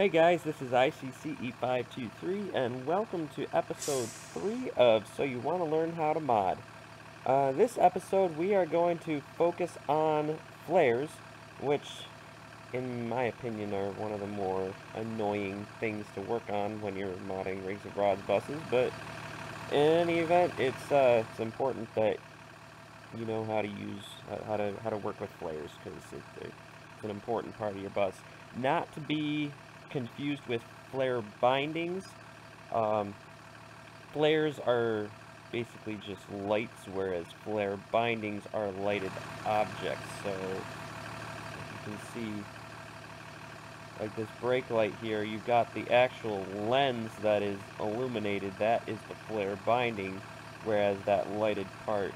Hey guys, this is ICCE523 and welcome to episode 3 of So You Want to Learn How to Mod. Uh, this episode we are going to focus on flares, which in my opinion are one of the more annoying things to work on when you're modding Rigs of Rods buses, but in any event, it's, uh, it's important that you know how to use, uh, how to how to work with flares, because it, it's an important part of your bus. Not to be confused with flare bindings. Um, flares are basically just lights, whereas flare bindings are lighted objects. So, you can see, like this brake light here, you've got the actual lens that is illuminated. That is the flare binding, whereas that lighted part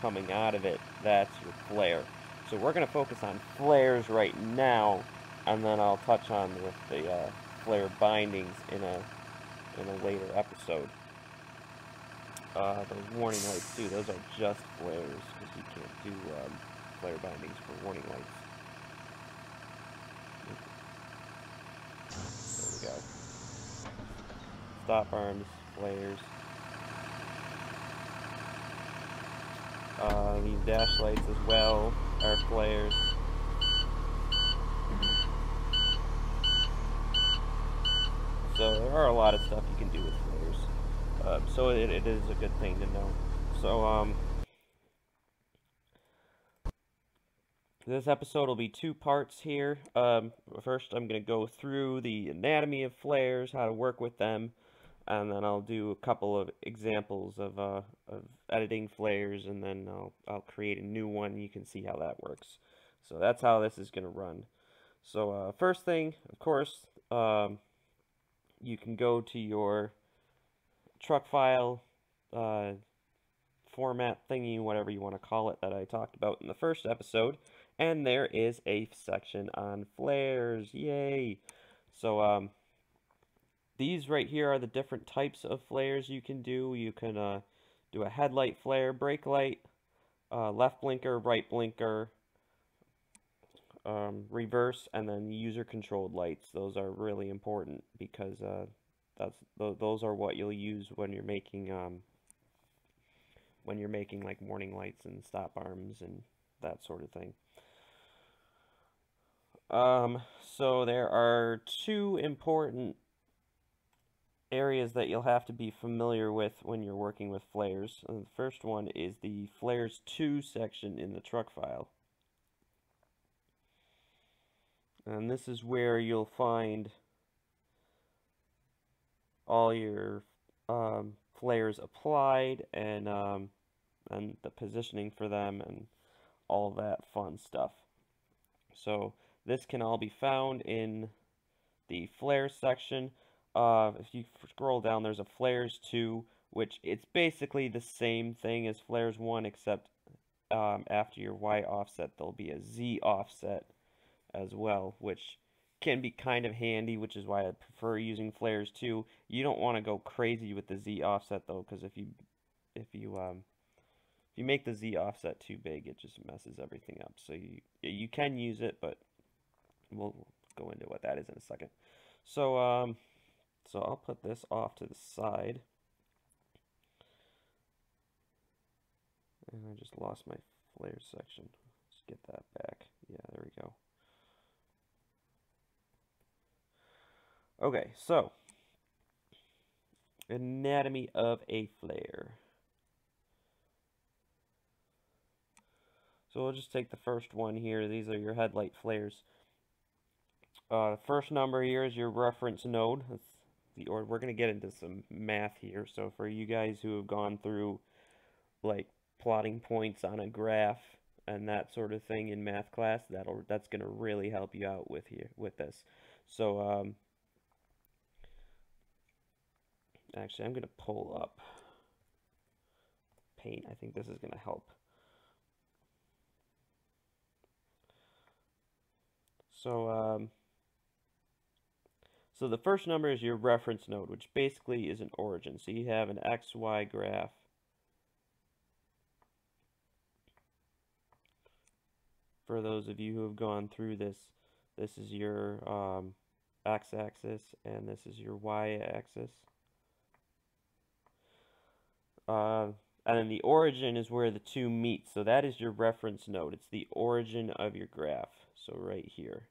coming out of it, that's your flare. So we're going to focus on flares right now and then I'll touch on the, the uh, flare bindings in a in a later episode. Uh, those warning lights too; those are just flares because you can't do um, flare bindings for warning lights. There we go. Stop arms, flares. Uh, these dash lights as well are flares. So there are a lot of stuff you can do with flares. Uh, so it, it is a good thing to know. So, um, this episode will be two parts here. Um, first, I'm going to go through the anatomy of flares, how to work with them, and then I'll do a couple of examples of, uh, of editing flares, and then I'll, I'll create a new one. You can see how that works. So that's how this is going to run. So uh, first thing, of course, um, you can go to your truck file uh, format thingy, whatever you want to call it, that I talked about in the first episode, and there is a section on flares. Yay! So, um, these right here are the different types of flares you can do. You can uh, do a headlight flare, brake light, uh, left blinker, right blinker, um, reverse, and then user-controlled lights. Those are really important because uh, that's th those are what you'll use when you're making um, when you're making like warning lights and stop arms and that sort of thing. Um, so there are two important areas that you'll have to be familiar with when you're working with flares. And the first one is the flares 2 section in the truck file. And this is where you'll find all your um, flares applied and um, and the positioning for them and all that fun stuff. So this can all be found in the flares section. Uh, if you scroll down, there's a flares 2, which it's basically the same thing as flares 1, except um, after your Y offset, there'll be a Z offset as well, which can be kind of handy, which is why I prefer using flares 2. You don't want to go crazy with the Z offset though, because if you if you um if you make the Z offset too big, it just messes everything up. So you you can use it, but we'll go into what that is in a second. So um so I'll put this off to the side. And I just lost my flare section. Let's get that back. Yeah, there we go. Okay, so anatomy of a flare. So we'll just take the first one here. These are your headlight flares. Uh, first number here is your reference node. That's the or we're gonna get into some math here. So for you guys who have gone through like plotting points on a graph and that sort of thing in math class, that'll that's gonna really help you out with here with this. So um, Actually, I'm going to pull up paint. I think this is going to help. So, um, so the first number is your reference node, which basically is an origin. So you have an XY graph. For those of you who have gone through this, this is your um, x-axis and this is your y-axis. Uh, and then the origin is where the two meet. So that is your reference node. It's the origin of your graph. So right here,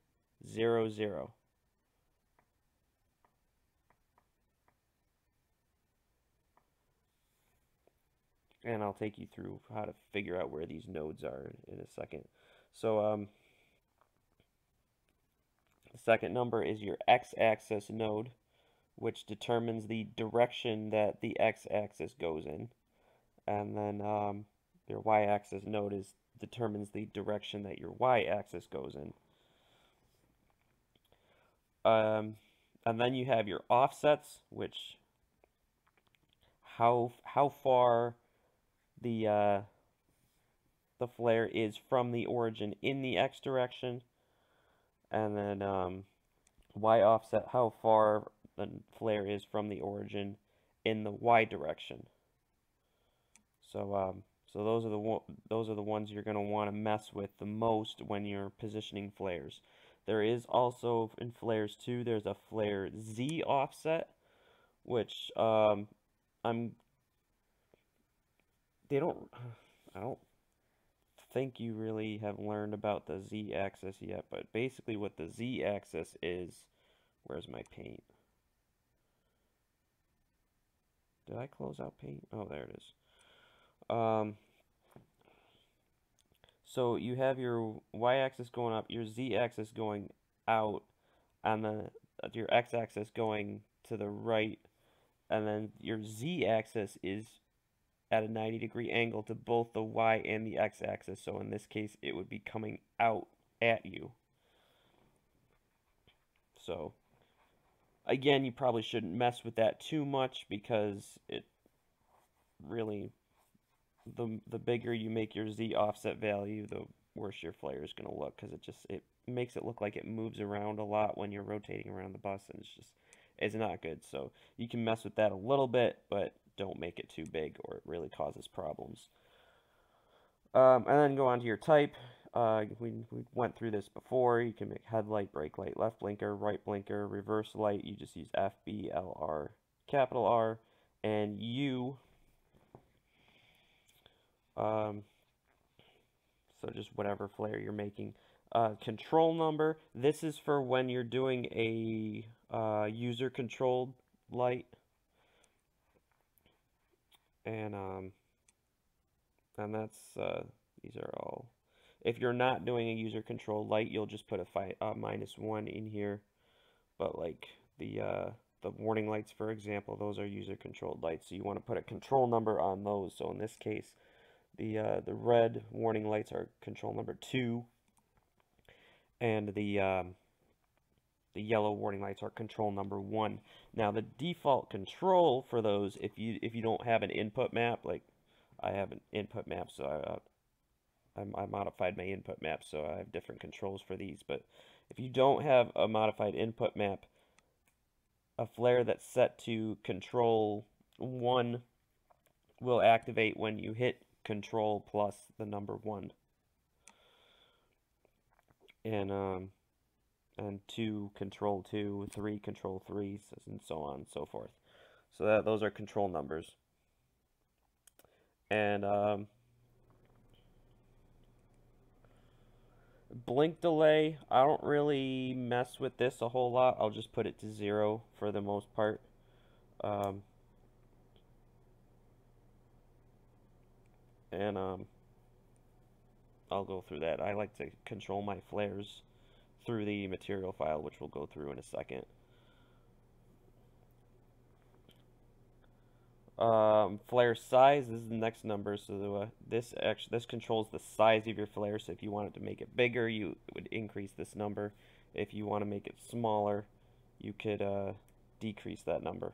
0, 0. And I'll take you through how to figure out where these nodes are in a second. So um, the second number is your x-axis node, which determines the direction that the x-axis goes in. And then um, your y-axis node is determines the direction that your y-axis goes in. Um, and then you have your offsets, which how how far the uh, the flare is from the origin in the x direction, and then um, y offset how far the flare is from the origin in the y direction. So um, so those are the those are the ones you're going to want to mess with the most when you're positioning flares. There is also in flares 2. There's a flare Z offset, which um, I'm they don't I don't think you really have learned about the z-axis yet, but basically what the z-axis is, where's my paint? Did I close out paint? Oh, there it is. Um, so you have your y-axis going up, your z-axis going out, and then your x-axis going to the right, and then your z-axis is at a 90 degree angle to both the y and the x axis. So in this case, it would be coming out at you. So again, you probably shouldn't mess with that too much because it really, the, the bigger you make your z offset value, the worse your flare is going to look because it just, it makes it look like it moves around a lot when you're rotating around the bus and it's just, it's not good. So you can mess with that a little bit, but don't make it too big or it really causes problems. Um, and then go on to your type. Uh, we, we went through this before. You can make headlight, brake light, left blinker, right blinker, reverse light. You just use F, B, L, R, capital R, and U. Um, so just whatever flare you're making. Uh, control number. This is for when you're doing a uh, user-controlled light and um, and that's uh, these are all. If you're not doing a user control light, you'll just put a fi minus one in here. But like the uh, the warning lights, for example, those are user controlled lights. So you want to put a control number on those. So in this case, the uh, the red warning lights are control number two, and the um, the yellow warning lights are control number one. Now the default control for those, if you if you don't have an input map, like I have an input map, so I, I, modified my input map, so I have different controls for these. But if you don't have a modified input map, a flare that's set to control one will activate when you hit control plus the number one. And um, and 2 control 2, 3 control 3, and so on and so forth. So that those are control numbers. And um, blink delay, I don't really mess with this a whole lot. I'll just put it to 0 for the most part. Um, and um, I'll go through that. I like to control my flares through the material file, which we'll go through in a second. Um, flare size this is the next number. So uh, this actually this controls the size of your flare. So if you wanted to make it bigger, you would increase this number. If you want to make it smaller, you could uh, decrease that number.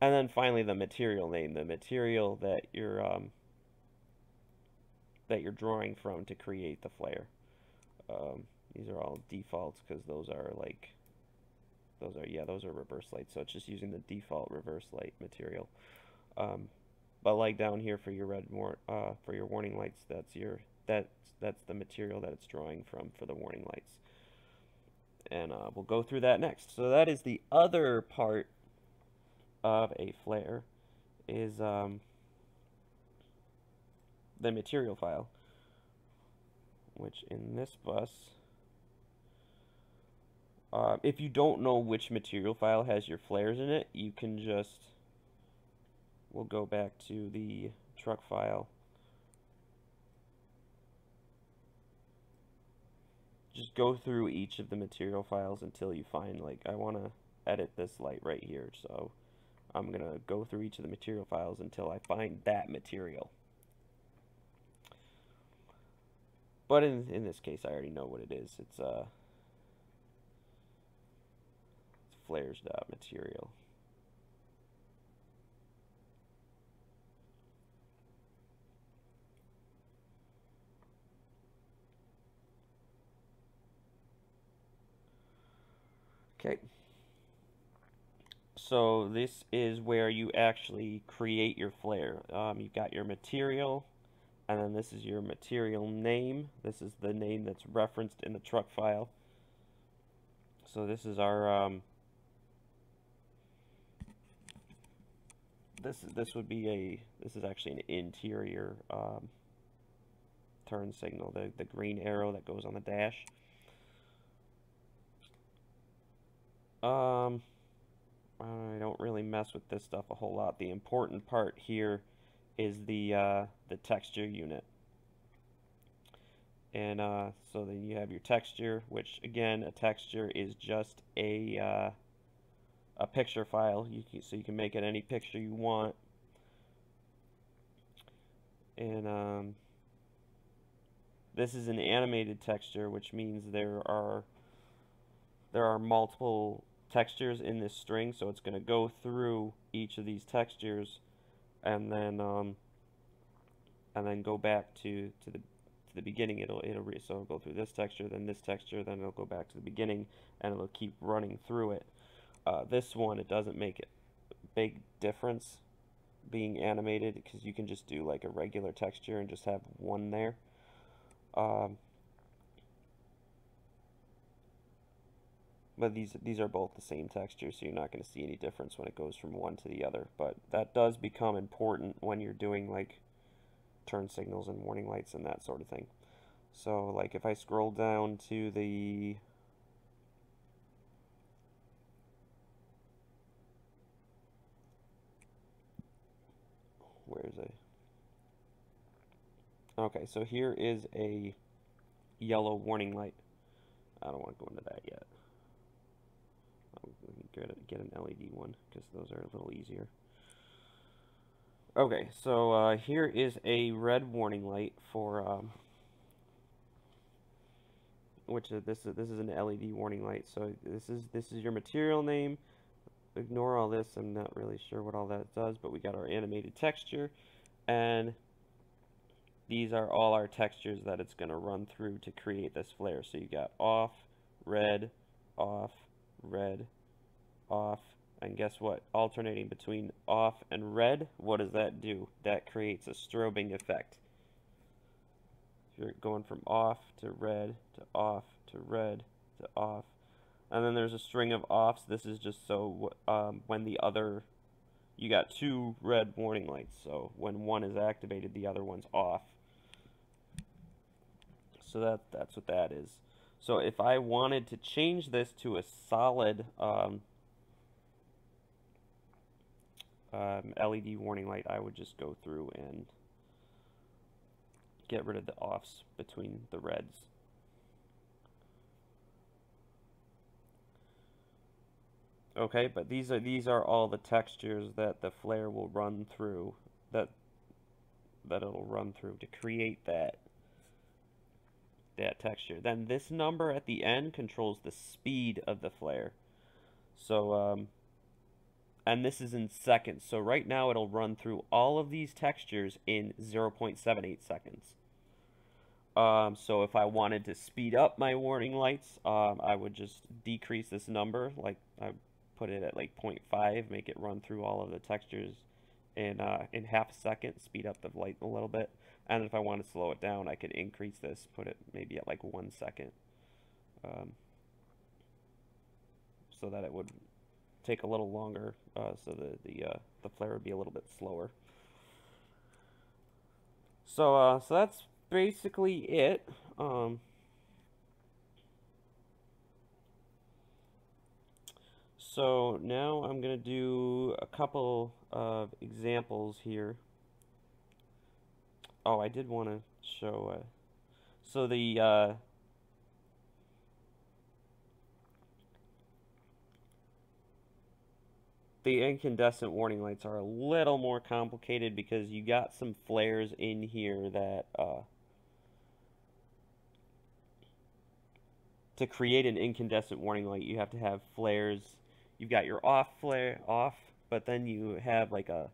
And then finally, the material name, the material that you're um, that you're drawing from to create the flare. Um, these are all defaults because those are like, those are, yeah, those are reverse lights. So it's just using the default reverse light material. Um, but like down here for your red, war uh, for your warning lights, that's your, that's, that's the material that it's drawing from for the warning lights. and uh, we'll go through that next. So that is the other part of a flare is um, the material file, which in this bus, uh, if you don't know which material file has your flares in it, you can just, we'll go back to the truck file. Just go through each of the material files until you find, like, I want to edit this light right here, so I'm going to go through each of the material files until I find that material. But in, in this case, I already know what it is. It's, uh, it's flares dot material. Okay. So this is where you actually create your flare. Um, you've got your material, and then this is your material name. This is the name that's referenced in the truck file. So this is our um, this this would be a this is actually an interior um, turn signal. The the green arrow that goes on the dash. Um, I don't really mess with this stuff a whole lot. The important part here is the uh, the texture unit. And uh, so then you have your texture, which again, a texture is just a uh, a picture file. You can, so you can make it any picture you want. And um, this is an animated texture, which means there are there are multiple textures in this string, so it's going to go through each of these textures and then um, and then go back to to the to the beginning. It'll it'll re so it'll go through this texture, then this texture, then it'll go back to the beginning, and it'll keep running through it. Uh, this one, it doesn't make a big difference being animated because you can just do like a regular texture and just have one there. Um, but these these are both the same texture so you're not going to see any difference when it goes from one to the other. But that does become important when you're doing like turn signals and warning lights and that sort of thing. So like if I scroll down to the where is it okay so here is a yellow warning light. I don't want to go into that yet get, get an LED one because those are a little easier. Okay, so uh, here is a red warning light for um, which is, this is this is an LED warning light. So this is this is your material name. Ignore all this. I'm not really sure what all that does, but we got our animated texture, and these are all our textures that it's going to run through to create this flare. So you got off, red, off, red, off, and guess what? Alternating between off and red, what does that do? That creates a strobing effect. If you're going from off to red to off to red to off. And then there's a string of offs. This is just so um, when the other, you got two red warning lights. So when one is activated, the other one's off. So that that's what that is. So if I wanted to change this to a solid um, um, LED warning light, I would just go through and get rid of the offs between the reds. Okay, but these are these are all the textures that the flare will run through that that it'll run through to create that that texture. Then this number at the end controls the speed of the flare. So um, and this is in seconds. So right now it'll run through all of these textures in 0.78 seconds. Um, so if I wanted to speed up my warning lights, um, I would just decrease this number, like I put it at like 0.5, make it run through all of the textures in, uh, in half a second, speed up the light a little bit. And if I want to slow it down, I could increase this, put it maybe at like one second. Um, so that it would take a little longer, uh, so the the uh, the flare would be a little bit slower. So uh, so that's basically it. Um, so now I'm gonna do a couple of examples here. Oh, I did want to show. Uh, so the the incandescent warning lights are a little more complicated because you got some flares in here that uh, to create an incandescent warning light you have to have flares. You've got your off flare off but then you have like a,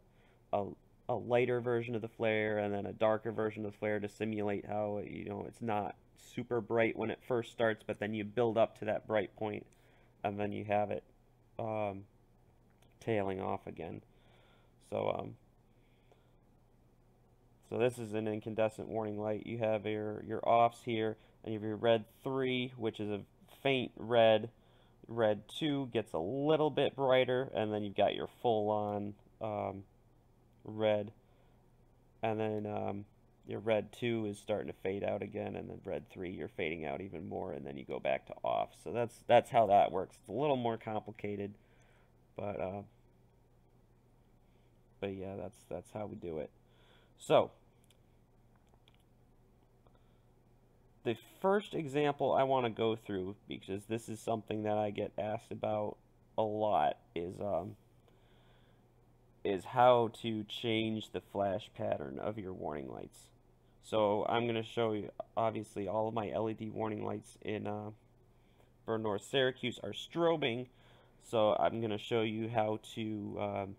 a a lighter version of the flare and then a darker version of the flare to simulate how you know it's not super bright when it first starts but then you build up to that bright point and then you have it. Um, tailing off again. So, um, so this is an incandescent warning light. You have your, your offs here, and you have your red 3, which is a faint red. Red 2 gets a little bit brighter, and then you've got your full-on um, red. And then um, your red 2 is starting to fade out again, and then red 3 you're fading out even more, and then you go back to off. So that's that's how that works. It's a little more complicated. But uh, but yeah, that's that's how we do it. So the first example I want to go through because this is something that I get asked about a lot is um is how to change the flash pattern of your warning lights. So I'm going to show you obviously all of my LED warning lights in uh, Burn North Syracuse are strobing so I'm going to show you how to um,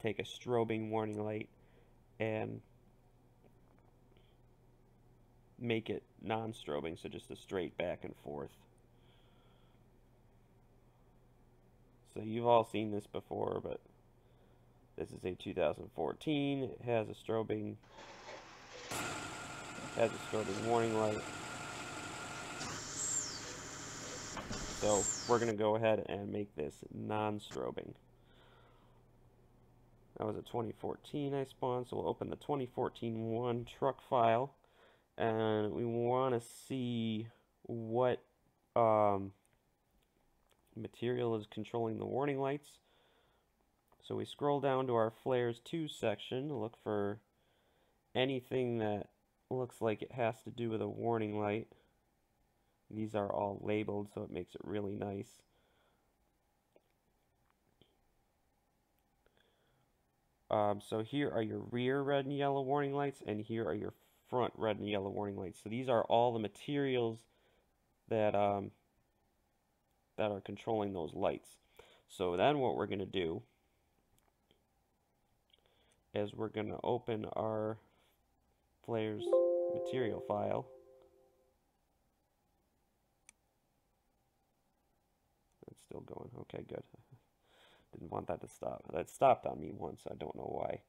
take a strobing warning light and make it non-strobing, so just a straight back and forth. So you've all seen this before, but this is a 2014. It has a strobing has a strobing warning light. So we're going to go ahead and make this non-strobing. That was a 2014 I spawned, so we'll open the 2014 one truck file. And we want to see what um, material is controlling the warning lights. So we scroll down to our flares 2 section, look for anything that looks like it has to do with a warning light. These are all labeled, so it makes it really nice. Um, so here are your rear red and yellow warning lights, and here are your front red and yellow warning lights. So these are all the materials that um, that are controlling those lights. So then what we're going to do is we're going to open our flares material file still going. Okay, good. Didn't want that to stop. That stopped on me once. I don't know why.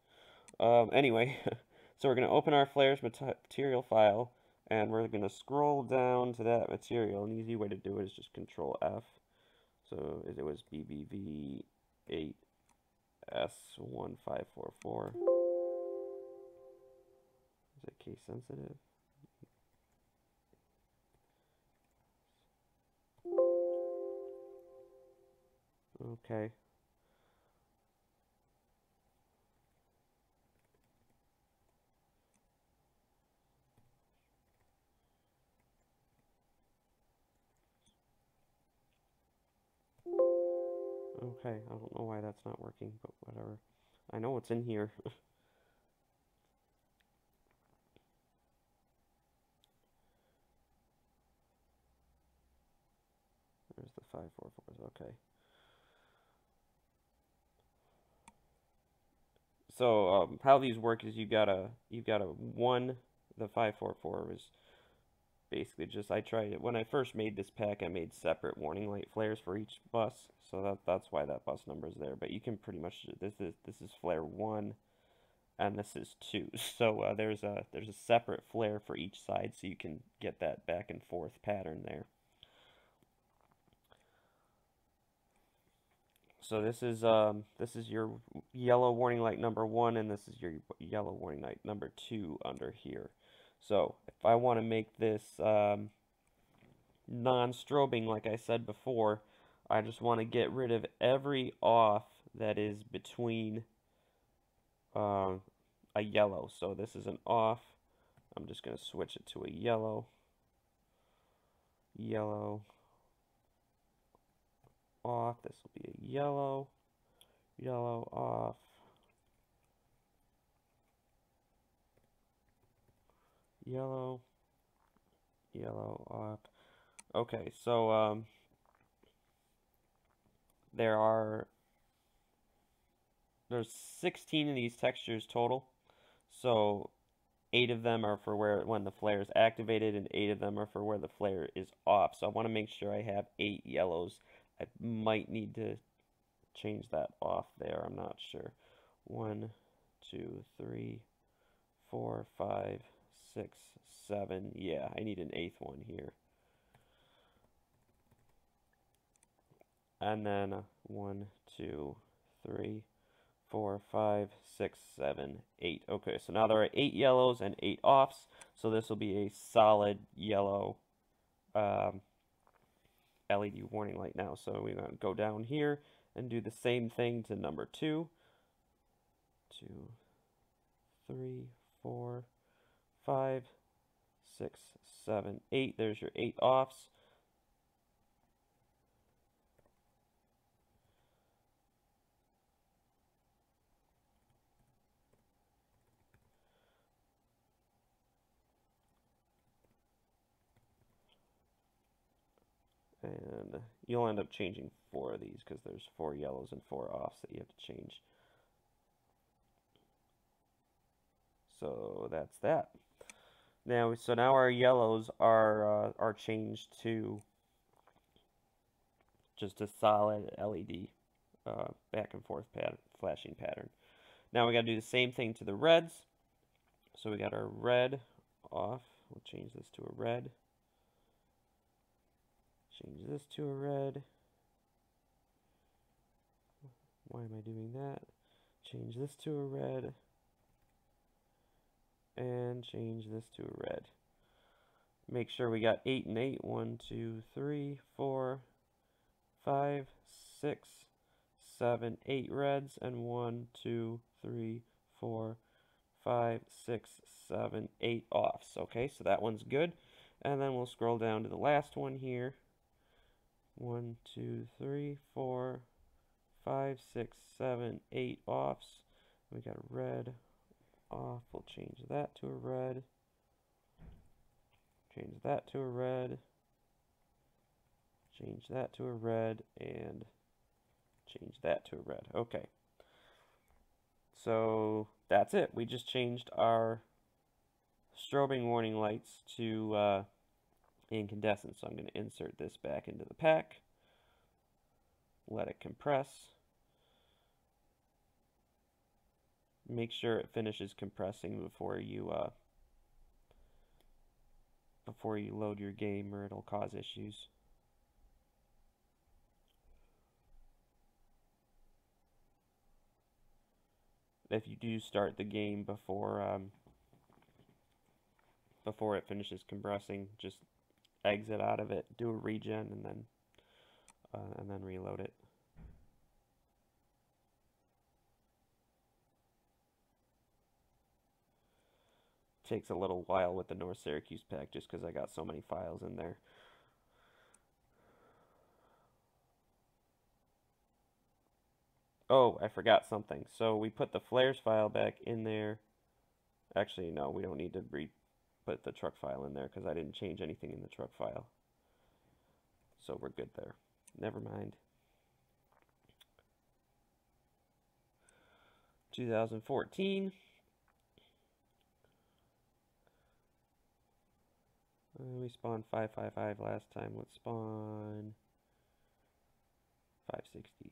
Um, anyway, so we're going to open our flares material file, and we're going to scroll down to that material. An easy way to do it is just Control F. So it was BBV 8S1544. Is it case sensitive? Okay. Okay, I don't know why that's not working, but whatever. I know what's in here. There's the 544s, okay. So um, how these work is you gotta you gotta one the five four four was basically just I tried it when I first made this pack I made separate warning light flares for each bus so that that's why that bus number is there but you can pretty much this is this is flare one and this is two. So uh, there's a there's a separate flare for each side so you can get that back and forth pattern there so this is um, this is your yellow warning light number one, and this is your yellow warning light number two under here. So if I want to make this um, non-strobing, like I said before, I just want to get rid of every off that is between uh, a yellow. So this is an off. I'm just going to switch it to a yellow. Yellow. Off. This will be a yellow. Yellow off. Yellow. Yellow off. Okay, so um, there are there's 16 of these textures total. So eight of them are for where when the flare is activated and eight of them are for where the flare is off. So I want to make sure I have eight yellows. I might need to change that off there. I'm not sure. One, two, three, four, five, six, seven. Yeah, I need an eighth one here. And then one, two, three, four, five, six, seven, eight. Okay, so now there are eight yellows and eight offs. So this will be a solid yellow um, LED warning light now. So we're going to go down here and do the same thing to number two. Two, three, four, five, six, seven, eight. There's your eight offs. And you'll end up changing four of these because there's four yellows and four offs that you have to change. So that's that. Now, so now our yellows are uh, are changed to just a solid LED uh, back and forth pattern, flashing pattern. Now we got to do the same thing to the reds. So we got our red off. We'll change this to a red. Change this to a red. Why am I doing that? Change this to a red. And change this to a red. Make sure we got 8 and 8. 1, 2, 3, 4, 5, 6, 7, 8 reds. And 1, 2, 3, 4, 5, 6, 7, 8 offs. Okay, so that one's good. And then we'll scroll down to the last one here. One, two, three, four, five, six, seven, eight offs. We got a red off. We'll change that to a red. Change that to a red. Change that to a red. And change that to a red. Okay. So that's it. We just changed our strobing warning lights to uh, incandescent. So I'm going to insert this back into the pack, let it compress, make sure it finishes compressing before you uh, before you load your game or it'll cause issues. If you do start the game before um, before it finishes compressing, just exit out of it, do a regen, and then uh, and then reload it. Takes a little while with the North Syracuse pack just because I got so many files in there. Oh, I forgot something. So we put the flares file back in there. Actually, no, we don't need to re put the truck file in there because I didn't change anything in the truck file. So we're good there. Never mind. 2014. Uh, we spawned 555 last time. Let's spawn 560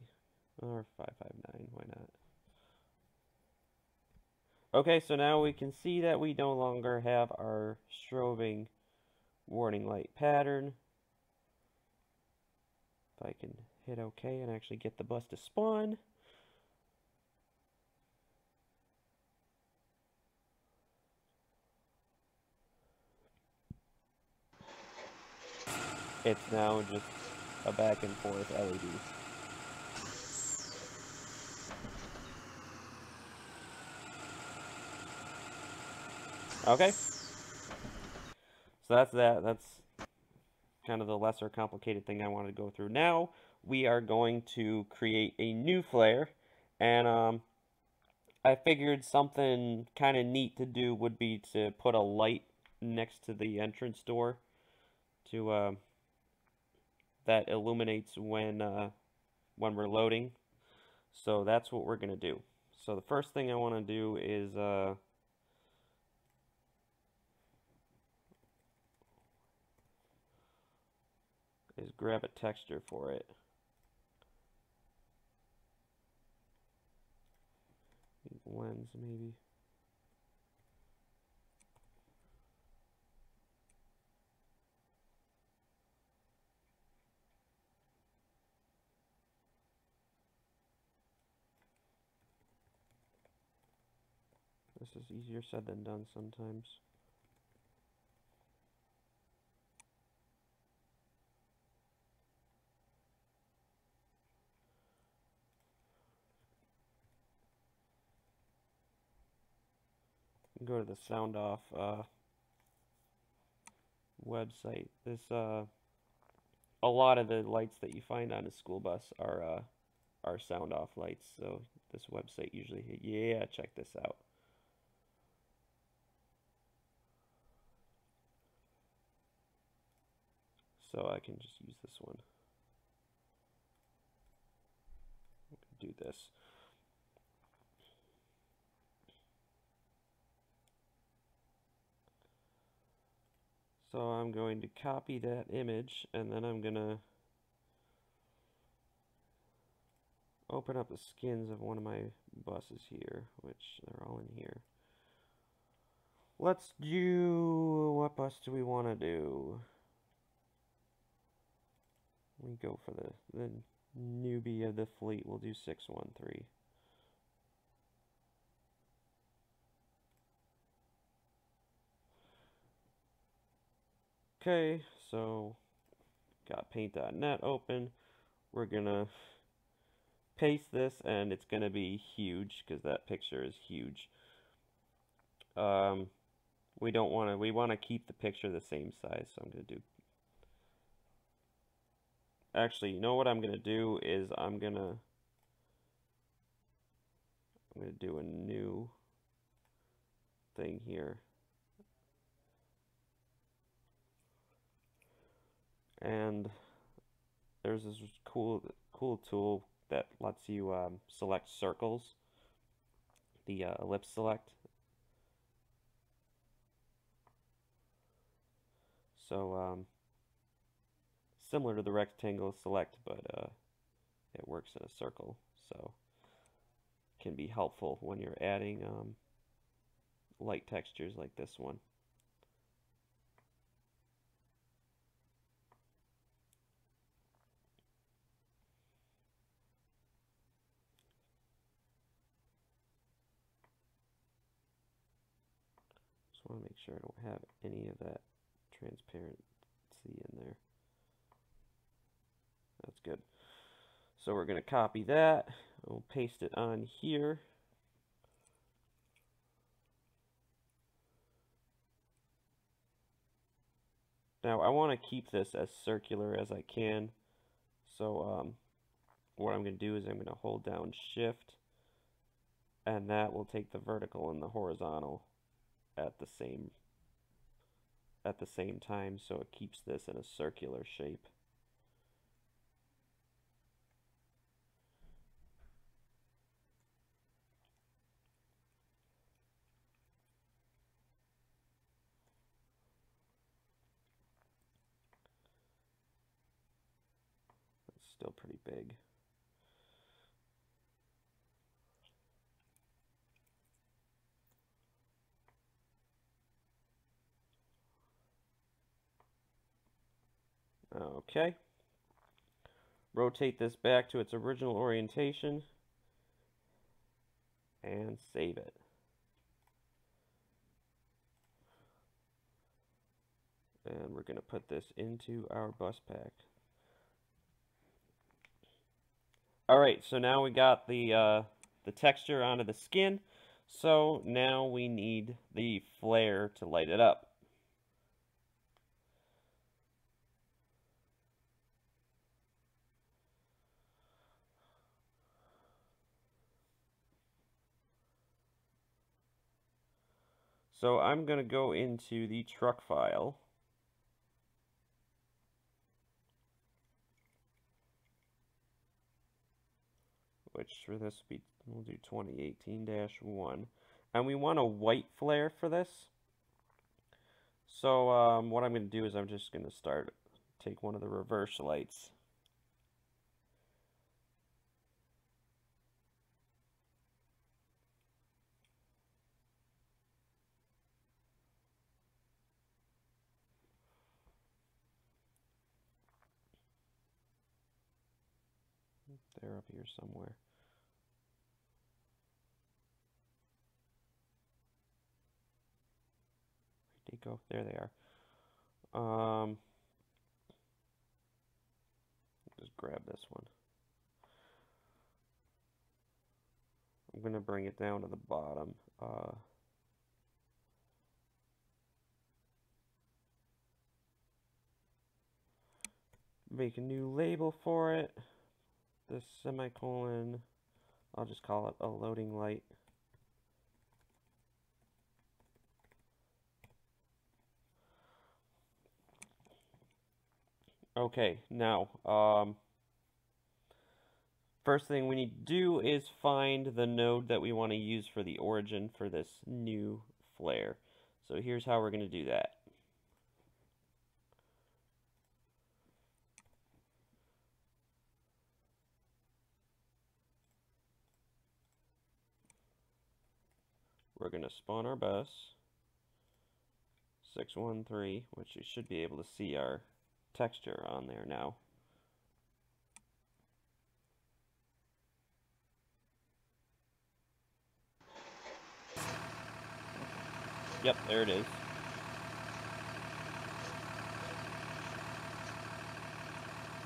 or 559. Why not? Okay, so now we can see that we no longer have our strobing warning light pattern. If I can hit OK and actually get the bus to spawn. It's now just a back and forth LED. Okay. So that's that. That's kind of the lesser complicated thing I wanted to go through. Now we are going to create a new flare. And um, I figured something kind of neat to do would be to put a light next to the entrance door to uh, that illuminates when uh, when we're loading. So that's what we're going to do. So the first thing I want to do is uh, is grab a texture for it. Lens maybe. This is easier said than done sometimes. Go to the SoundOff uh, website. This uh, a lot of the lights that you find on a school bus are uh, are SoundOff lights. So this website usually, yeah, check this out. So I can just use this one. Do this. So I'm going to copy that image and then I'm going to open up the skins of one of my buses here, which they're all in here. Let's do, what bus do we want to do? We go for the, the newbie of the fleet. We'll do 613. Okay, so got paint.net open. We're gonna paste this and it's gonna be huge because that picture is huge. Um, we don't want to, we want to keep the picture the same size, so I'm gonna do actually, you know what I'm to do is I'm to I'm to do a new thing here. And there's this cool cool tool that lets you um, select circles the uh, ellipse select. So um, similar to the rectangle select but uh, it works in a circle so can be helpful when you're adding um, light textures like this one Just want to make sure I don't have any of that transparency in there. That's good. So we're going to copy that. We'll paste it on here. Now I want to keep this as circular as I can. So um, what I'm going to do is I'm going to hold down shift and that will take the vertical and the horizontal at the same at the same time so it keeps this in a circular shape. It's still pretty big. Okay. rotate this back to its original orientation, and save it. And we're going to put this into our bus pack. Alright, so now we got the, uh, the texture onto the skin. So now we need the flare to light it up. So I'm going to go into the truck file. Which for this will be, we'll do 2018-1. And we want a white flare for this. So um, what I'm going to do is I'm just going to start, take one of the reverse lights. They're up here somewhere. Where'd they go? There they are. Um, just grab this one. I'm going to bring it down to the bottom. Uh, make a new label for it this semicolon, I'll just call it a loading light. Okay, now, um, first thing we need to do is find the node that we want to use for the origin for this new flare. So here's how we're going to do that. We're going to spawn our bus 613 which you should be able to see our texture on there now Yep, there it is.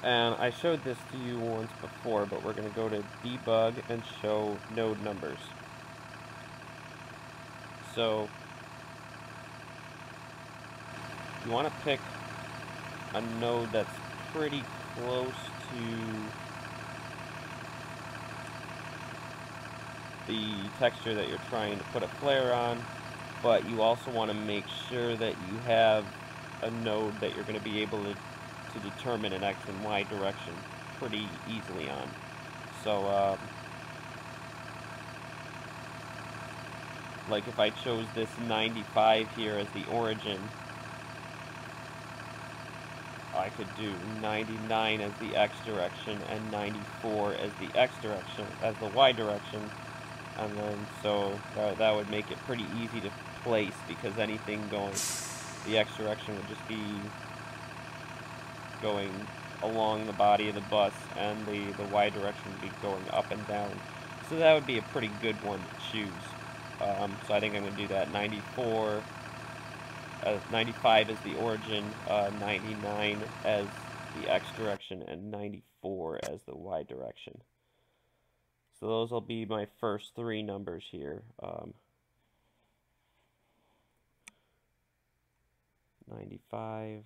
And I showed this to you once before, but we're going to go to debug and show node numbers. So you want to pick a node that's pretty close to the texture that you're trying to put a flare on, but you also want to make sure that you have a node that you're going to be able to, to determine an X and Y direction pretty easily on. So, um, like if I chose this 95 here as the origin, I could do 99 as the x direction and 94 as the x direction, as the y direction. And then, so that, that would make it pretty easy to place because anything going the x direction would just be going along the body of the bus and the, the y direction would be going up and down. So that would be a pretty good one to choose. Um, so I think I'm going to do that. 94, uh, 95 is the origin, uh, 99 as the x direction, and 94 as the y direction. So those will be my first three numbers here. Um, 95.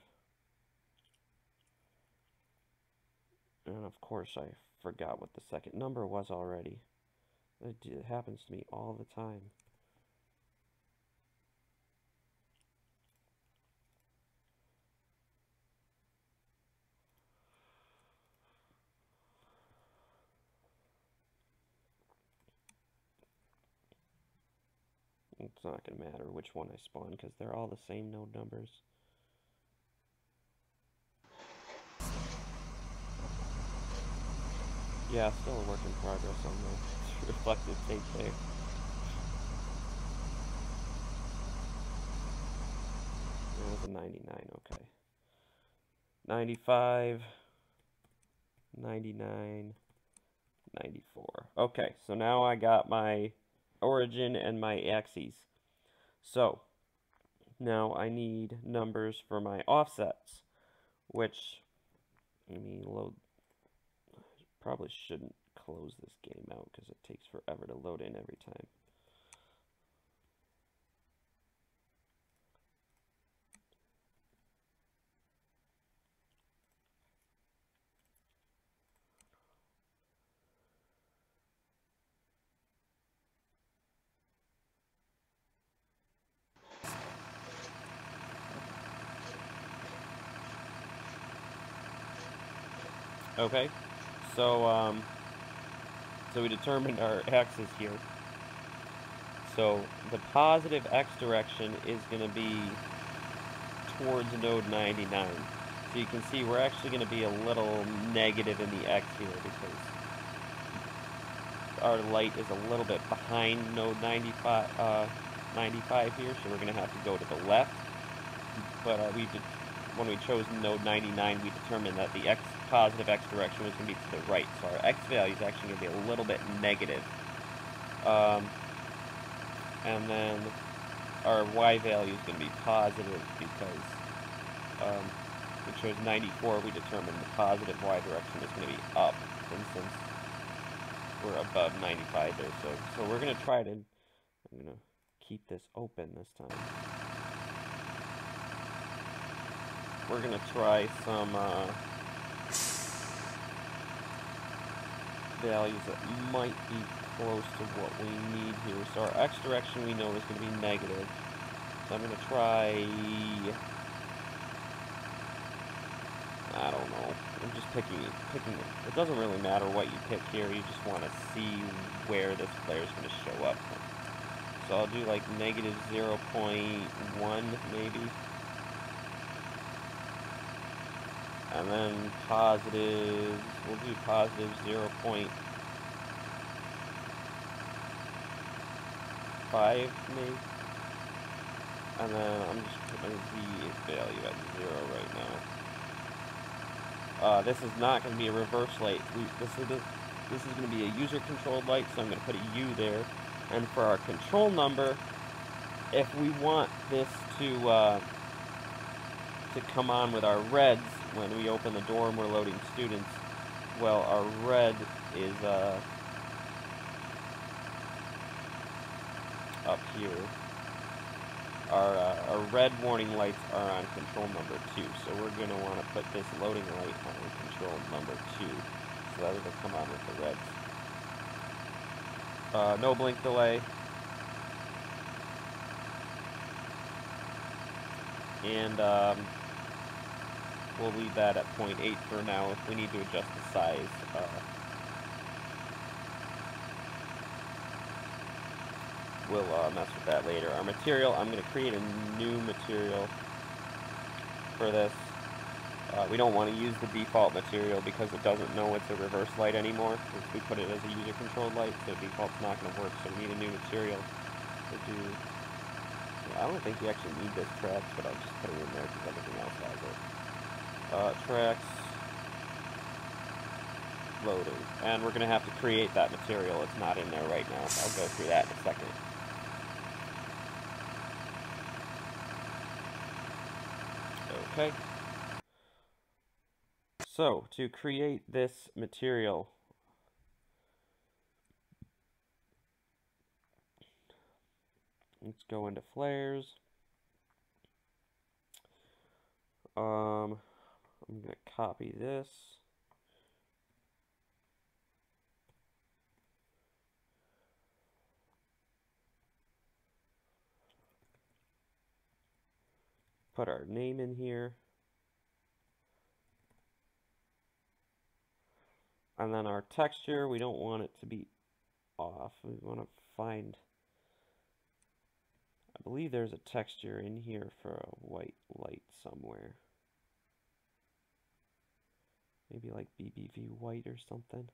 And of course I forgot what the second number was already. It happens to me all the time. It's not going to matter which one I spawn because they're all the same node numbers. Yeah, still a work in progress on the reflective tape there. That was a 99, okay. 95. 99, 94. Okay, so now I got my origin and my axes. So, now I need numbers for my offsets, which, let me load, probably shouldn't close this game out because it takes forever to load in every time. Okay, so um, so we determined our x's here. So the positive x direction is going to be towards node 99. So you can see we're actually going to be a little negative in the x here because our light is a little bit behind node 95, uh, 95 here, so we're going to have to go to the left. But uh, we when we chose node 99, we determined that the x positive x direction was going to be to the right. So our x value is actually going to be a little bit negative. Um, and then our y value is going to be positive because um, we chose 94, we determined the positive y direction is going to be up. And since we're above 95 there, so, so we're going to try to, I'm going to keep this open this time. We're going to try some, uh, values that might be close to what we need here. So our x direction we know is going to be negative. So I'm going to try... I don't know. I'm just picking picking it. It doesn't really matter what you pick here. You just want to see where this flare is going to show up. So I'll do like negative 0.1 maybe. And then positive, we'll do positive 0 0.5 maybe. And then I'm just putting the value at 0 right now. Uh, this is not going to be a reverse light. This is this is going to be a user-controlled light, so I'm going to put a U there. And for our control number, if we want this to uh, to come on with our reds, when we open the door and we're loading students, well, our red is uh, up here. Our, uh, our red warning lights are on control number 2, so we're going to want to put this loading light on control number 2, so that it'll come on with the reds. Uh, no blink delay. And, um, we'll leave that at 0.8 for now if we need to adjust the size. Uh, we'll uh, mess with that later. Our material, I'm going to create a new material for this. Uh, we don't want to use the default material because it doesn't know it's a reverse light anymore. If we put it as a user-controlled light, so default's not going to work, so we need a new material to do... I don't think you actually need this track, but I'll just put it in there because everything else has it uh, tracks loading. And we're going to have to create that material. It's not in there right now. I'll go through that in a second. Okay. So, to create this material, let's go into flares. Um, I'm going to copy this. Put our name in here. And then our texture, we don't want it to be off. We want to find, I believe there's a texture in here for a white light somewhere. Maybe like BBV white or something.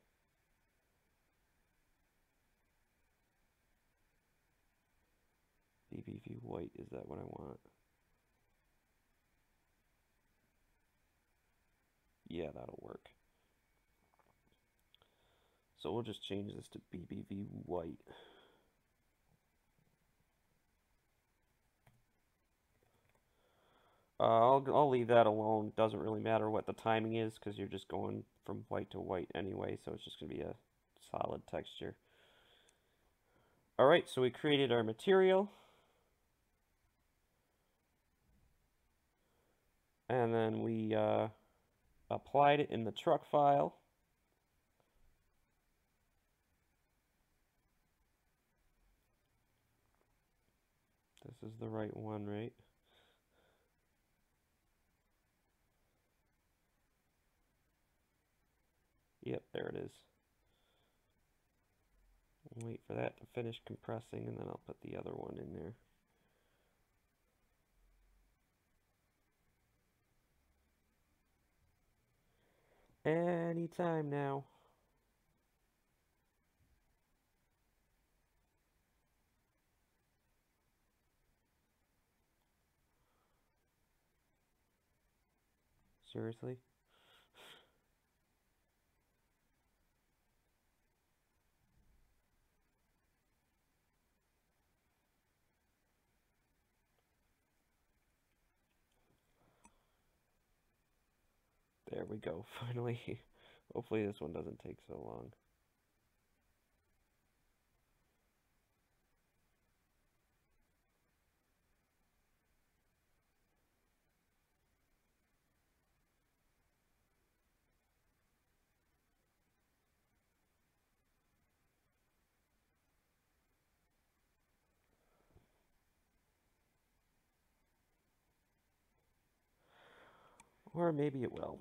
BBV white, is that what I want? Yeah, that'll work. so we'll just change this to BBV white. Uh, I'll, I'll leave that alone. Doesn't really matter what the timing is because you're just going from white to white anyway, so it's just going to be a solid texture. Alright, so we created our material. And then we uh, applied it in the truck file. This is the right one, right? Yep, there it is. Wait for that to finish compressing and then I'll put the other one in there. Anytime now. Seriously? There we go, finally. Hopefully this one doesn't take so long. Or maybe it will.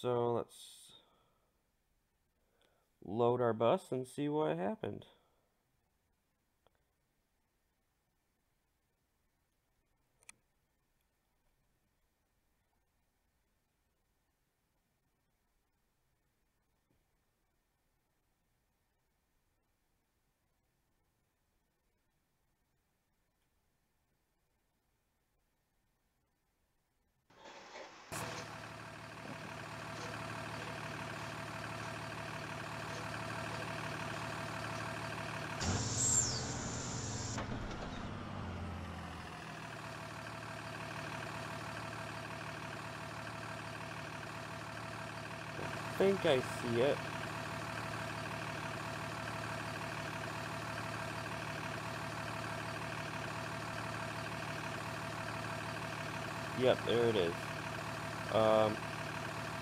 So let's load our bus and see what happened. Think I see it. Yep, there it is. Um,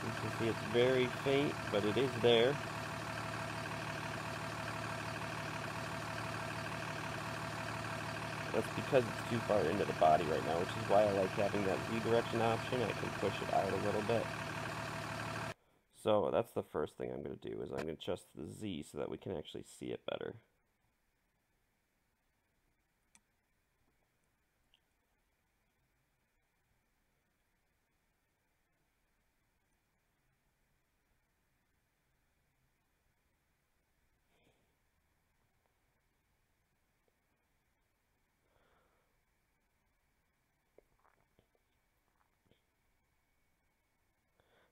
you can see it's very faint, but it is there. That's because it's too far into the body right now, which is why I like having that Z direction option. I can push it out a little bit. So that's the first thing I'm going to do is I'm going to adjust the Z so that we can actually see it better.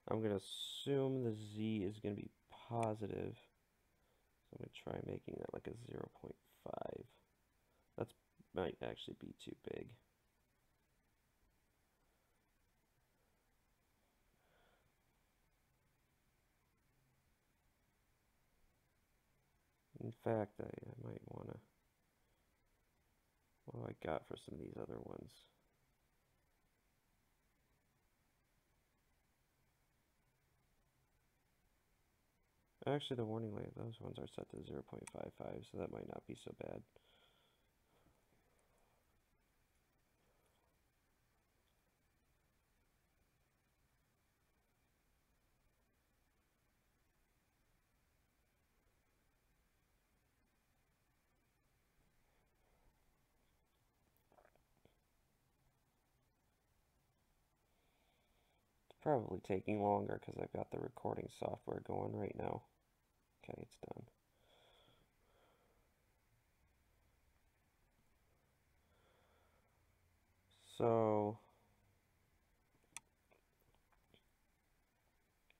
I'm going to assume the z is going to be positive. So I'm going to try making that like a 0 0.5. That might actually be too big. In fact, I, I might want to... What do I got for some of these other ones? Actually, the warning light, those ones are set to 0.55, so that might not be so bad. probably taking longer because I've got the recording software going right now. Okay, it's done. So,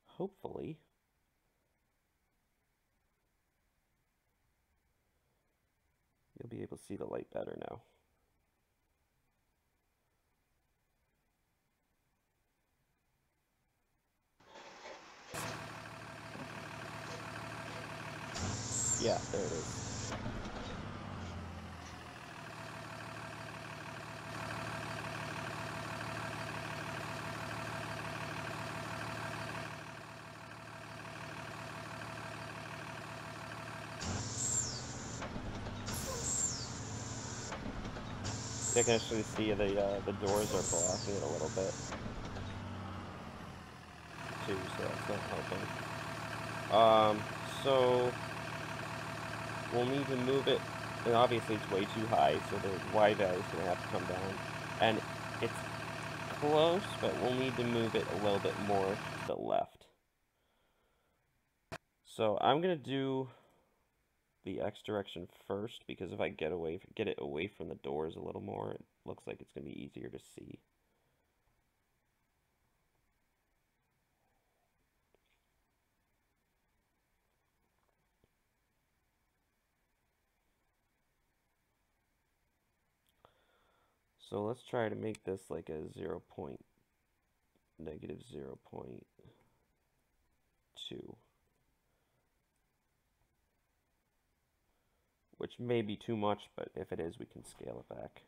hopefully, you'll be able to see the light better now. Yeah, there it is. You can actually see the uh, the doors are blocking it a little bit too, so that's not helping. Um, so we'll need to move it, and obviously it's way too high, so the Y value is going to have to come down. And it's close, but we'll need to move it a little bit more to the left. So I'm going to do the X direction first because if I get away get it away from the doors a little more, it looks like it's going to be easier to see. So let's try to make this like a 0 point, negative 0 point point negative zero point two, which may be too much, but if it is, we can scale it back.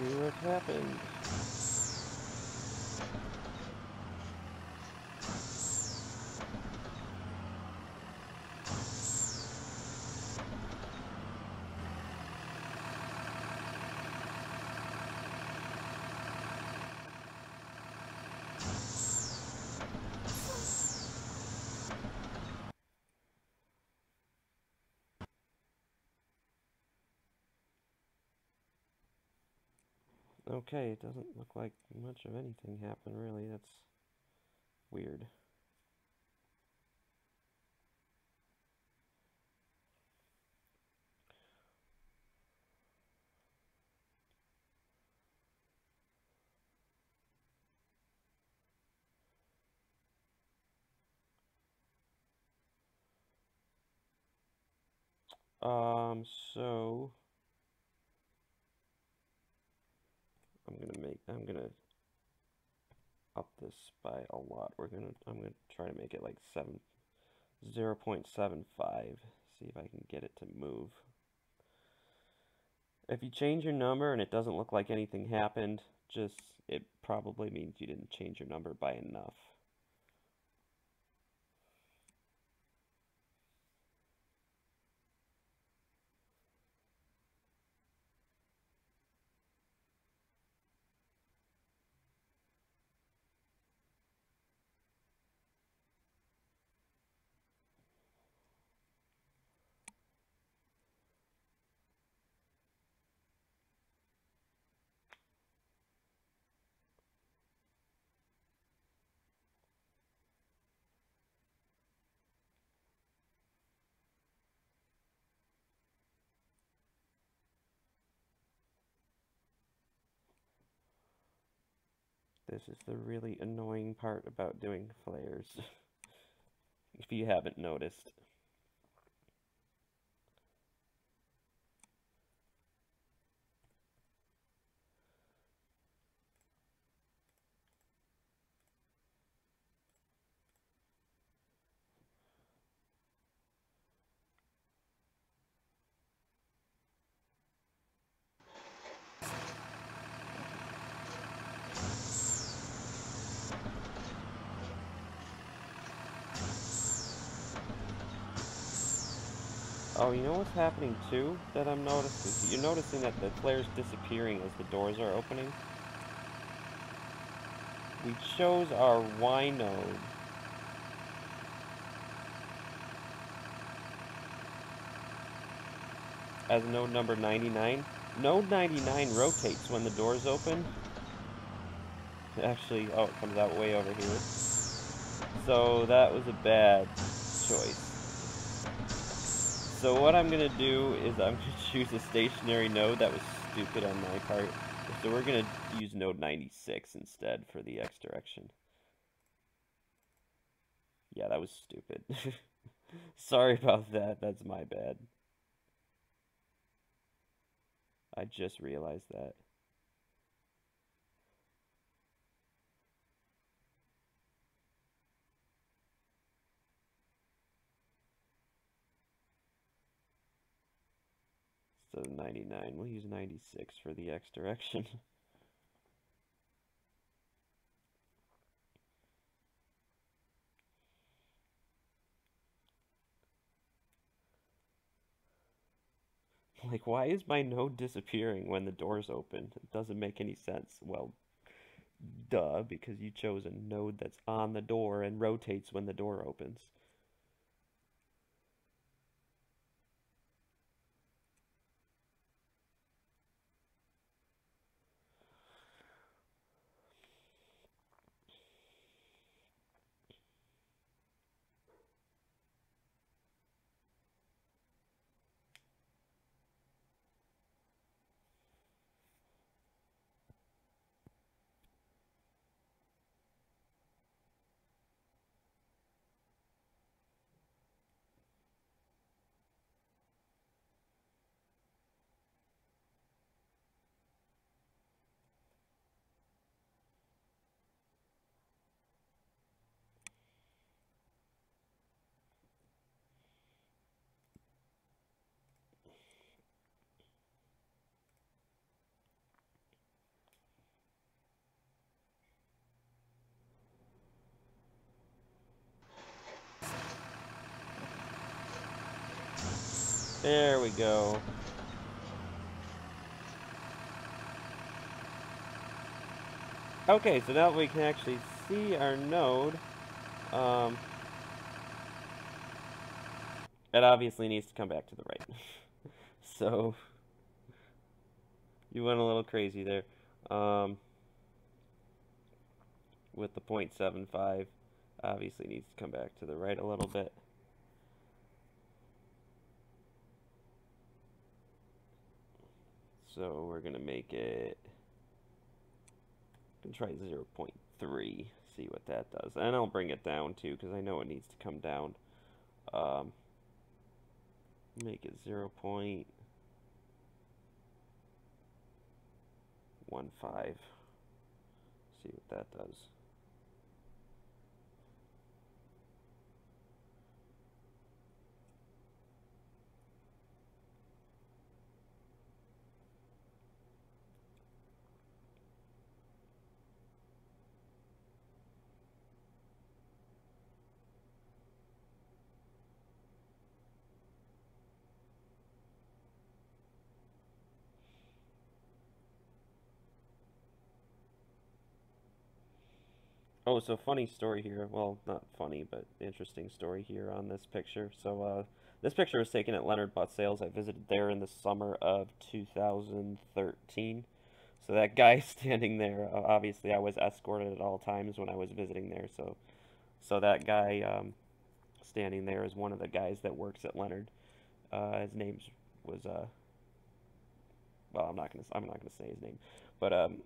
See what happened. Okay, it doesn't look like much of anything happened, really. That's weird. Um, so... I'm gonna make I'm gonna up this by a lot. We're gonna I'm gonna try to make it like seven 0 0.75. See if I can get it to move. If you change your number and it doesn't look like anything happened, just it probably means you didn't change your number by enough. This is the really annoying part about doing flares. if you haven't noticed. You know what's happening too that I'm noticing? You're noticing that the flare's disappearing as the doors are opening. We chose our Y node. As node number 99. Node 99 rotates when the doors open. Actually, oh, it comes out way over here. So that was a bad choice. So what I'm going to do is I'm going to choose a stationary node. That was stupid on my part. So we're going to use node 96 instead for the X direction. Yeah, that was stupid. Sorry about that. That's my bad. I just realized that. So 99. We'll use 96 for the X direction. like, why is my node disappearing when the door's open? It doesn't make any sense. Well, duh, because you chose a node that's on the door and rotates when the door opens. There we go. Okay, so now we can actually see our node. Um, it obviously needs to come back to the right. so, you went a little crazy there. Um, with the 0.75, obviously needs to come back to the right a little bit. So we're going to make it, I'm try 0 0.3, see what that does. And I'll bring it down too, because I know it needs to come down. Um, make it 0 0.15. See what that does. Oh, so funny story here. Well, not funny, but interesting story here on this picture. So, uh, this picture was taken at Leonard Bus Sales. I visited there in the summer of 2013. So that guy standing there, obviously I was escorted at all times when I was visiting there. So, so that guy um, standing there is one of the guys that works at Leonard. Uh, his name was, uh, well, I'm not gonna, I'm not gonna say his name, but um,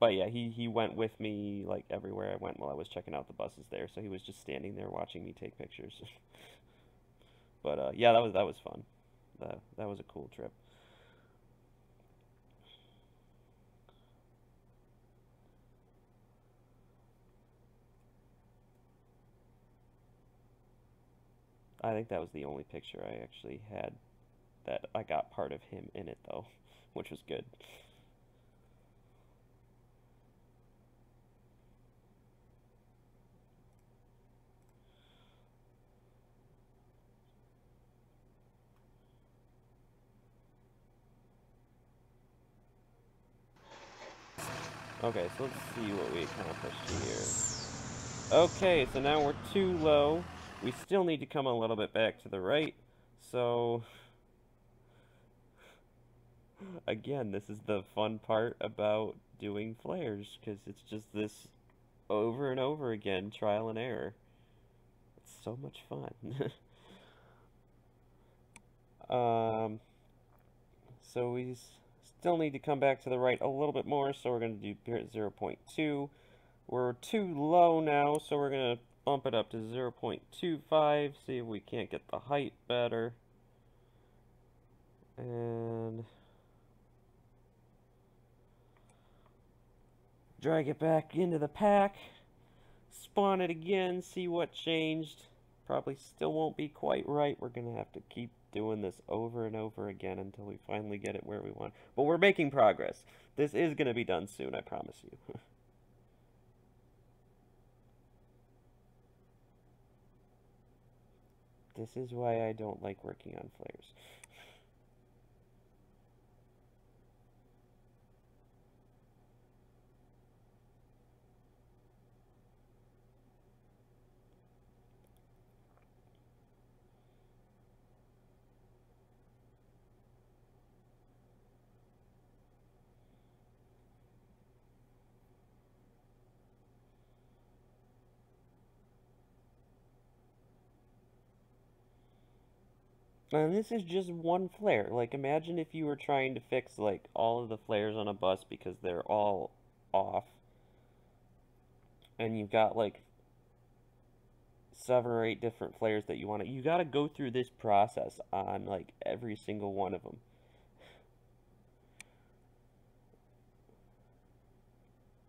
but yeah, he he went with me like everywhere I went while I was checking out the buses there. So he was just standing there watching me take pictures. but uh, yeah, that was that was fun. That that was a cool trip. I think that was the only picture I actually had that I got part of him in it though, which was good. Okay, so let's see what we accomplished here. Okay, so now we're too low. We still need to come a little bit back to the right. So, again, this is the fun part about doing flares, because it's just this over and over again, trial and error. It's so much fun. um, so we still need to come back to the right a little bit more, so we're going to do here at 0.2. We're too low now, so we're going to bump it up to 0.25, see if we can't get the height better. And drag it back into the pack, spawn it again, see what changed. Probably still won't be quite right. We're going to have to keep doing this over and over again until we finally get it where we want. But we're making progress. This is going to be done soon, I promise you. this is why I don't like working on flares. This is just one flare. Like, imagine if you were trying to fix, like, all of the flares on a bus because they're all off. And you've got, like, seven or eight different flares that you want to... You got to go through this process on, like, every single one of them.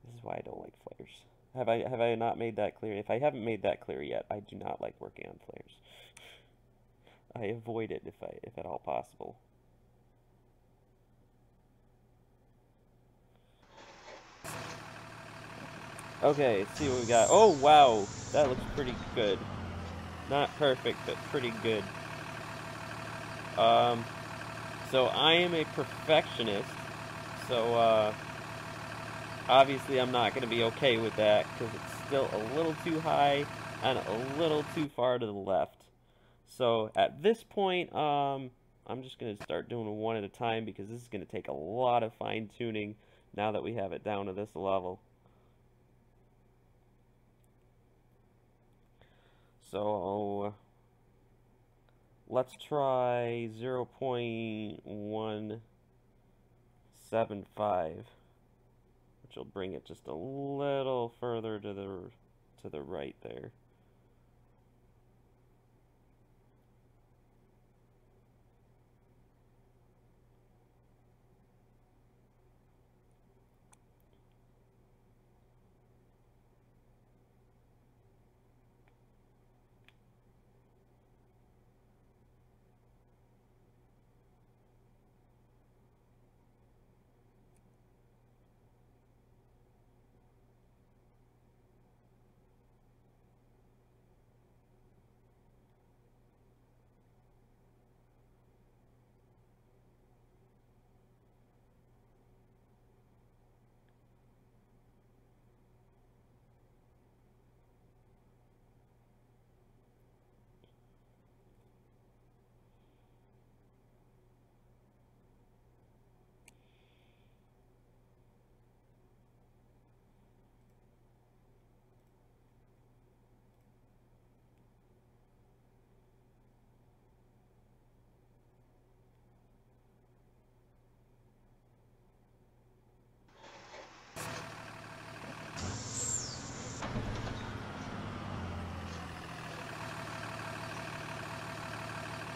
This is why I don't like flares. Have I, have I not made that clear? If I haven't made that clear yet, I do not like working on flares. I avoid it if I if at all possible. Okay, let's see what we got. Oh wow, that looks pretty good. Not perfect, but pretty good. Um, so I am a perfectionist, so uh, obviously I'm not going to be okay with that because it's still a little too high and a little too far to the left. So at this point, um, I'm just going to start doing one at a time because this is going to take a lot of fine tuning now that we have it down to this level. So let's try 0 0.175, which will bring it just a little further to the to the right there.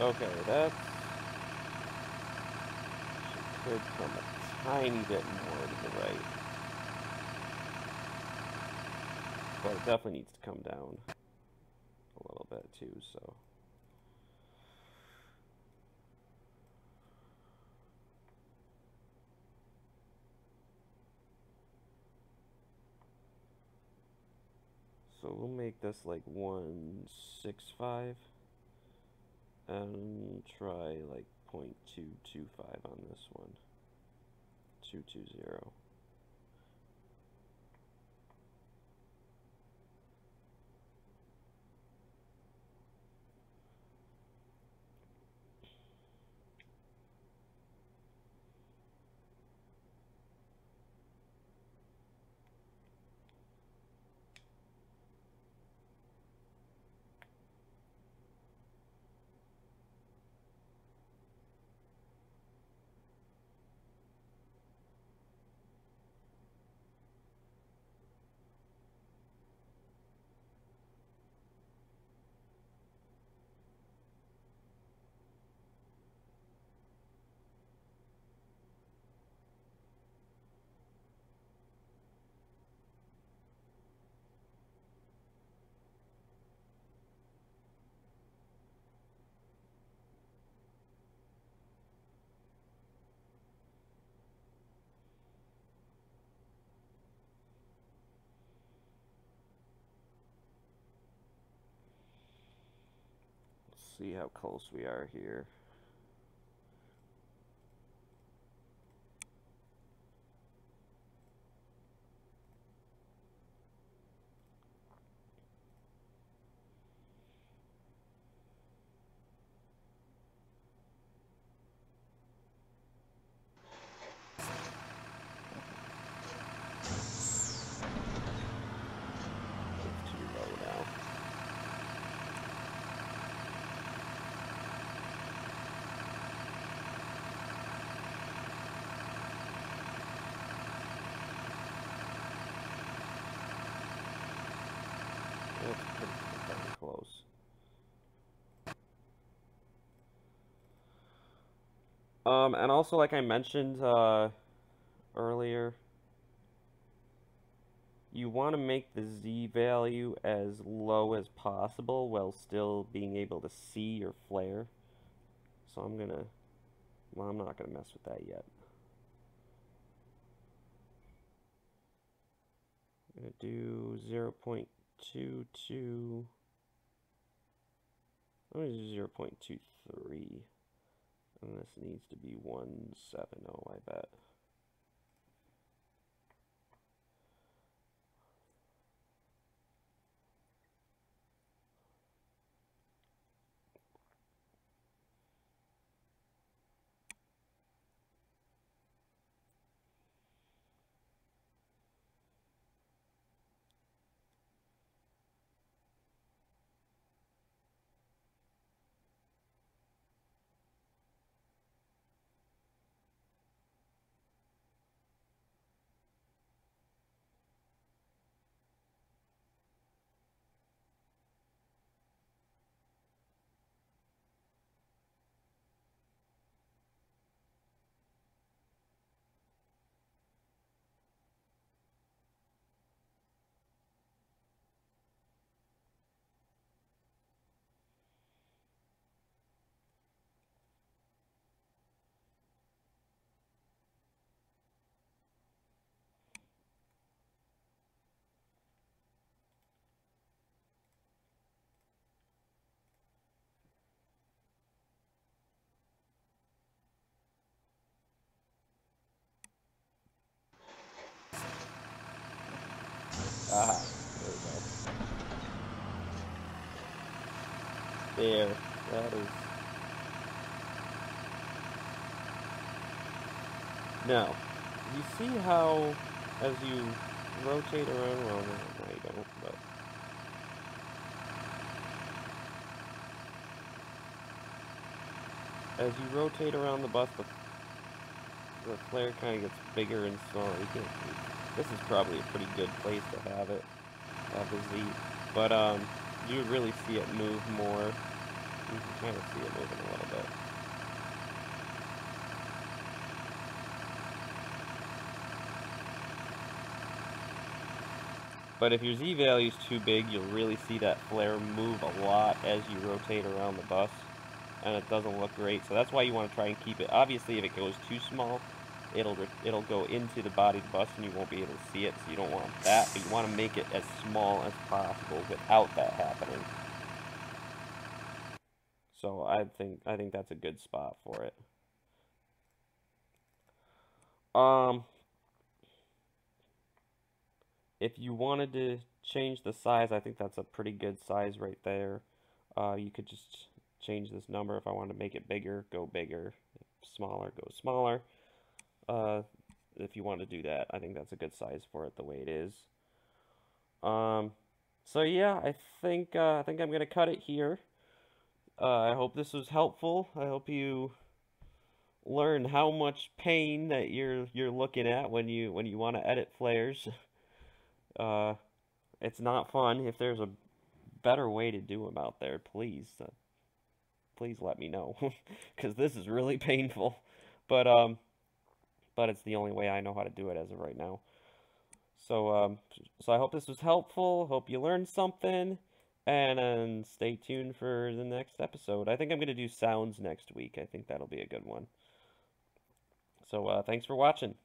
Okay, that could come a tiny bit more to the right. But it definitely needs to come down a little bit too, so... So we'll make this like 165 Um, and try like 0.225 on this one. 220. See how close we are here. Close. Um, and also, like I mentioned uh, earlier, you want to make the Z value as low as possible while still being able to see your flare. So I'm gonna, well, I'm not gonna mess with that yet. I'm gonna do 0 0.22. Let me do 0 0.23. And this needs to be 170, I bet. Aha, there we go. There, that is... Now, you see how, as you rotate around, well, no, you don't, but... As you rotate around the bus, the, the flare kind of gets bigger and smaller. You can this is probably a pretty good place to have it, have the Z. But um, you really see it move more You can kind of see it moving a little bit. But if your Z value is too big, you'll really see that flare move a lot as you rotate around the bus. And it doesn't look great. So that's why you want to try and keep it. Obviously, if it goes too small, it'll it'll go into the body of the bus and you won't be able to see it. So you don't want that. But you want to make it as small as possible without that happening. So I think I think that's a good spot for it. Um, if you wanted to change the size, I think that's a pretty good size right there. Uh, you could just change this number. If I wanted to make it bigger, go bigger. Smaller, go smaller. Uh, if you want to do that, I think that's a good size for it the way it is. Um, so yeah, I think uh, I think I'm gonna cut it here. Uh, I hope this was helpful. I hope you learn how much pain that you're you're looking at when you when you want to edit flares. Uh, it's not fun. If there's a better way to do them out there, please, uh, please let me know, because this is really painful. But um, but it's the only way I know how to do it as of right now. So um, so I hope this was helpful. Hope you learned something. And stay tuned for the next episode. I think I'm going to do sounds next week. I think that'll be a good one. So uh, thanks for watching.